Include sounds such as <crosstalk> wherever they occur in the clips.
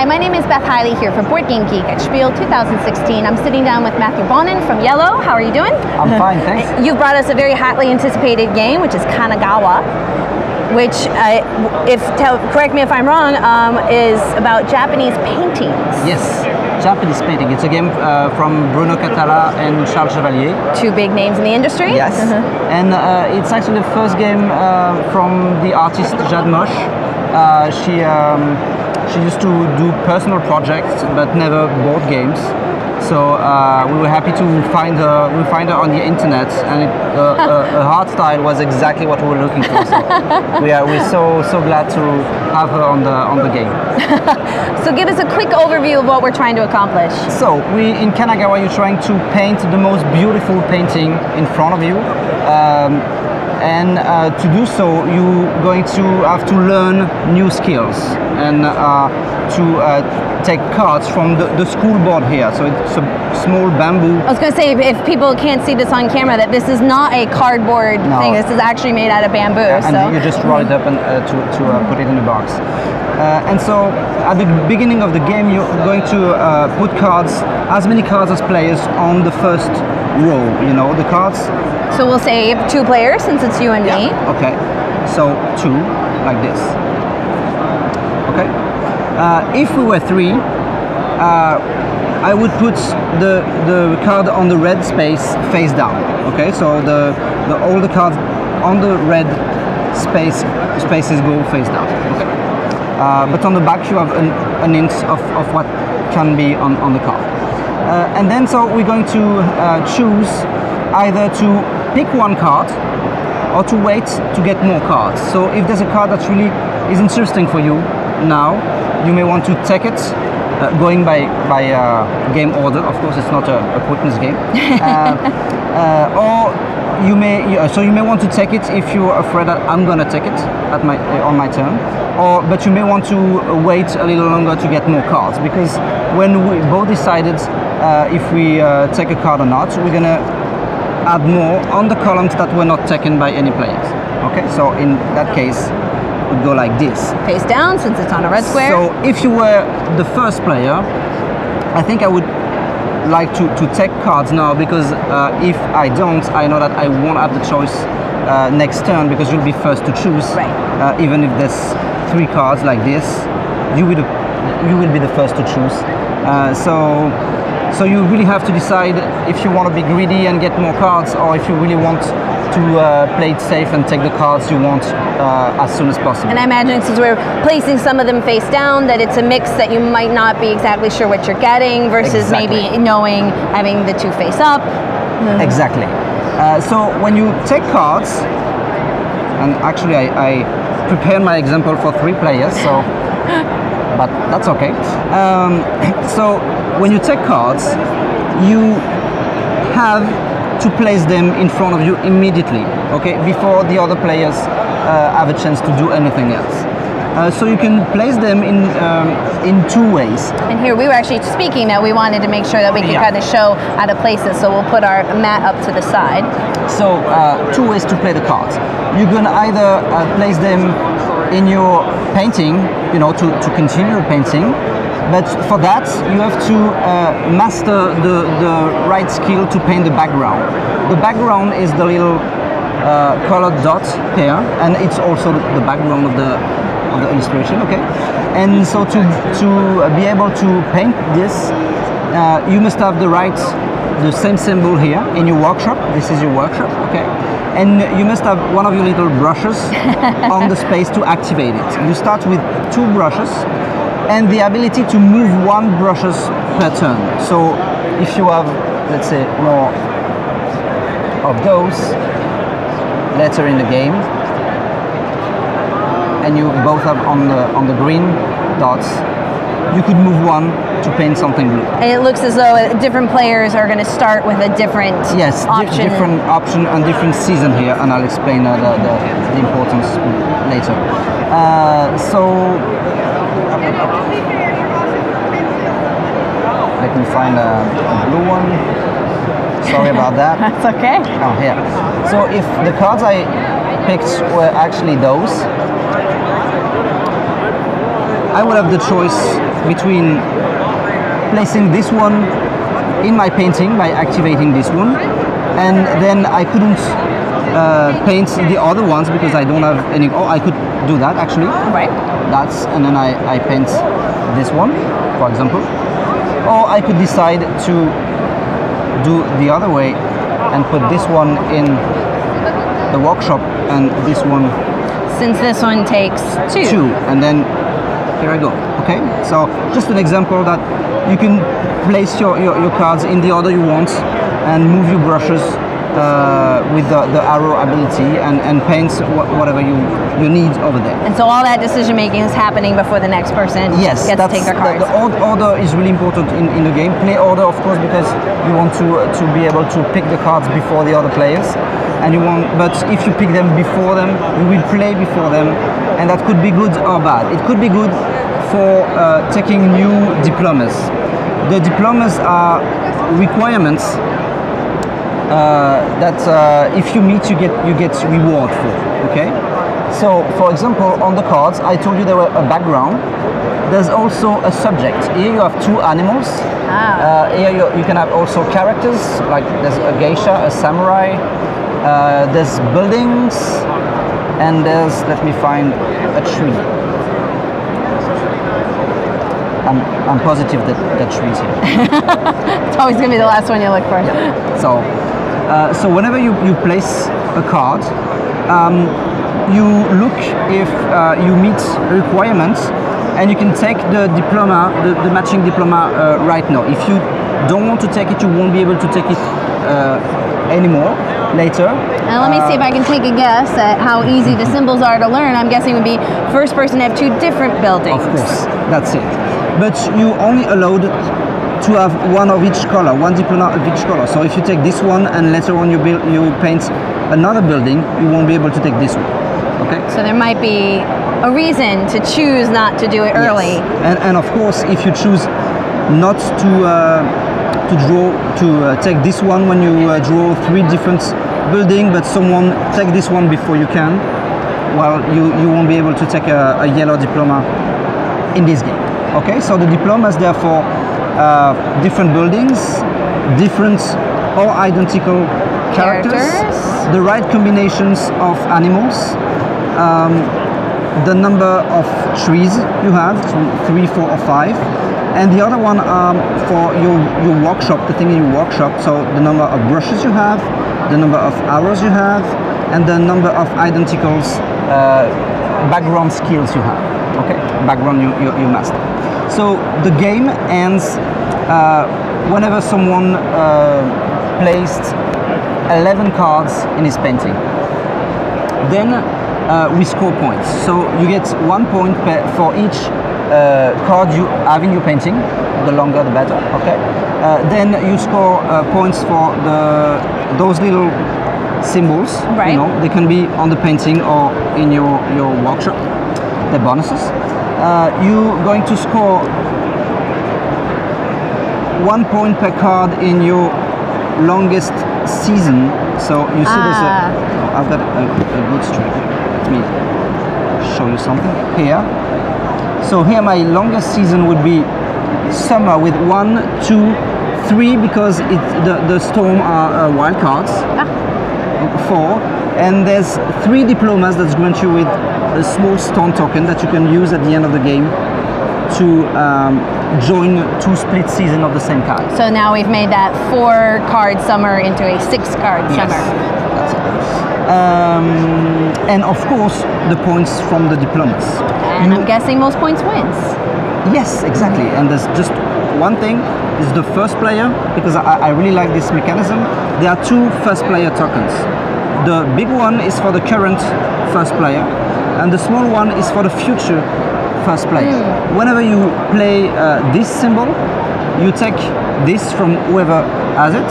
Hi, my name is Beth Heile here for Board Game Geek at Spiel 2016. I'm sitting down with Matthew Bonin from IELLO. How are you doing? I'm fine, thanks. <laughs> You've brought us a very hotly anticipated game, which is Kanagawa, which, uh, if tell, correct me if I'm wrong, um, is about Japanese paintings. Yes, Japanese painting. It's a game uh, from Bruno Cathala and Charles Chevalier. Two big names in the industry. Yes, and uh, it's actually the first game uh, from the artist Jade Mosch. Uh, she um, she used to do personal projects, but never board games. So uh, we were happy to find her. We find her on the internet, and it, uh, uh, <laughs> her art style was exactly what we were looking for. So <laughs> we are we're so so glad to have her on the on the game. <laughs> So give us a quick overview of what we're trying to accomplish. So we in Kanagawa, you're trying to paint the most beautiful painting in front of you. Um, and uh, to do so, you're going to have to learn new skills and uh, to uh, take cards from the, the school board here. So it's a small bamboo. I was going to say, if people can't see this on camera, that this is not a cardboard No. thing. This is actually made out of bamboo. and so you just roll it up and uh, to, to uh, put it in a box. Uh, and so at the beginning of the game, you're going to uh, put cards, as many cards as players, on the first row. You know, the cards So we'll say two players since it's you and me. Okay. So two, like this. Okay. Uh, if we were three, uh, I would put the the card on the red space face down. Okay. So the, the all the cards on the red space spaces go face down. Okay. Uh, but on the back you have an, an hint of, of what can be on, on the card. Uh, and then so we're going to choose either to pick one card or to wait to get more cards. So if there's a card that really is interesting for you now, you may want to take it. Uh, going by by uh, game order, of course, it's not a, a quickness game. <laughs> Uh, uh, or you may uh, so you may want to take it if you're afraid that I'm gonna take it at my uh, on my turn. Or but you may want to wait a little longer to get more cards because when we both decided uh, if we uh, take a card or not, we're gonna add more on the columns that were not taken by any players. Okay, so in that case, we go like this. Face down since it's on a red square. So if you were the first player, I think I would like to, to take cards now because uh, if I don't, I know that I won't have the choice uh, next turn because you'll be first to choose. Right. Uh, even if there's three cards like this, you will you will be the first to choose. Uh, so so you really have to decide if you want to be greedy and get more cards or if you really want to uh, play it safe and take the cards you want uh, as soon as possible. and I imagine since we're placing some of them face down, that it's a mix that you might not be exactly sure what you're getting versus maybe knowing having the two face up. Exactly. Uh, so when you take cards, and actually I, I prepared my example for three players, so <laughs> but that's okay. Um, <clears throat> so when you take cards, you have to place them in front of you immediately, okay, before the other players uh, have a chance to do anything else. Uh, so you can place them in um, in two ways. And here we were actually speaking that we wanted to make sure that we could Yeah. kind of show how to place it. So we'll put our mat up to the side. So uh, two ways to play the cards. You can either uh, place them in your painting, you know, to, to continue painting. But for that, you have to uh, master the, the right skill to paint the background. The background is the little uh, colored dot here, and it's also the the background of the of the illustration. Okay, and so to to be able to paint this, uh, you must have the right the same symbol here in your workshop. This is your workshop, okay? And you must have one of your little brushes <laughs> on the space to activate it. You start with two brushes and the ability to move one brushes per turn. So if you have, let's say, more of those later in the game, and you both have on the on the green dots, you could move one to paint something blue. And it looks as though different players are going to start with a different Yes, di- option. different option and different season here, and I'll explain uh, the, the, the importance later. Uh, so let me find a, a blue one. Sorry <laughs> about that. That's okay. Oh, here. So if the cards I picked were actually those, I would have the choice between placing this one in my painting by activating this one, and then I couldn't uh, paint the other ones because I don't have any. Oh, I could do that actually. Right. That's and then I, I paint this one, for example. Or I could decide to do the other way and put this one in the workshop and this one Since this one takes two. two and then here I go okay so just an example that you can place your, your, your cards in the order you want and move your brushes uh, with the, the arrow ability and, and paint wha- whatever you, you need over there And so all that decision making is happening before the next person Yes, gets to take their the, cards. the ord- order is really important in, in the game. Play order, of course, because you want to to be able to pick the cards before the other players, and you want. But if you pick them before them, you will play before them, and that could be good or bad. It could be good for uh, taking new diplomas. The diplomas are requirements uh, that uh, if you meet, you get you get reward for. Okay. So, for example, on the cards, I told you there were a background. There's also a subject. Here you have two animals. Ah. Uh, here you, you can have also characters, like there's a geisha, a samurai. Uh, there's buildings, and there's let me find a tree. I'm, I'm positive that that tree's here. <laughs> It's always going to be the last one you look for. So, uh, so whenever you, you place a card, um, you look if uh, you meet requirements, and you can take the diploma, the, the matching diploma uh, right now. If you don't want to take it, you won't be able to take it uh, anymore later. And let me see if I can take a guess at how easy the symbols are to learn. I'm guessing it would be first person to have two different buildings. Of course, that's it. But you only allowed to have one of each color, one diploma of each color. So if you take this one and later on you build, you paint another building, you won't be able to take this one. Okay. So there might be a reason to choose not to do it early. Yes. And, and of course, if you choose not to uh, to draw to uh, take this one when you uh, draw three different building, but someone take this one before you can, well, you, you won't be able to take a, a yellow diploma in this game. Okay, so the diplomas therefore uh, different buildings, different or identical characters, Characters. the right combinations of animals, um, the number of trees you have, three, four, or five, and the other one um, for your, your workshop, the thing in your workshop, so the number of brushes you have, the number of arrows you have, and the number of identicals uh, background skills you have. Okay, background you, you, you master. So the game ends uh, whenever someone uh, placed 11 cards in his painting. Then uh, we score points. So you get one point per, for each uh, card you have in your painting. The longer, the better. Okay. Uh, then you score uh, points for the those little symbols. Right. You know, they can be on the painting or in your your workshop. They're bonuses. Uh, you going to score one point per card in your longest season. So you see there's Ah. a. oh, I've got a, a good streak. Let me show you something here. So here my longest season would be summer with one, two, three because it, the the storm are uh, wild cards. Ah, Four, and there's three diplomas that's grant you with a small stone token that you can use at the end of the game to um, join two split season of the same card. so now we've made that four card summer into a six card summer. Um, and of course, the points from the diplomas. And You- I'm guessing most points wins. Yes, exactly. And there's just one thing is the first player because I, I really like this mechanism. There are two first player tokens. The big one is for the current first player, and the small one is for the future first player. Whenever you play uh, this symbol, you take this from whoever has it,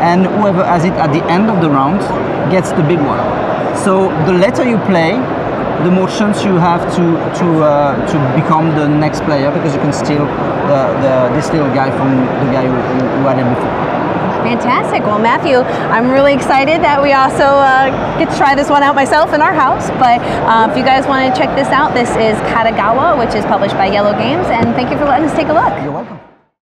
and whoever has it at the end of the round gets the big one. So the later you play, the more chance you have to to uh, to become the next player because you can steal the, the this little guy from the guy who, who had it before. Fantastic. Well, Matthew, I'm really excited that we also uh, get to try this one out myself in our house. But uh, if you guys want to check this out, this is Kanagawa, which is published by IELLO Games. And thank you for letting us take a look. You're welcome.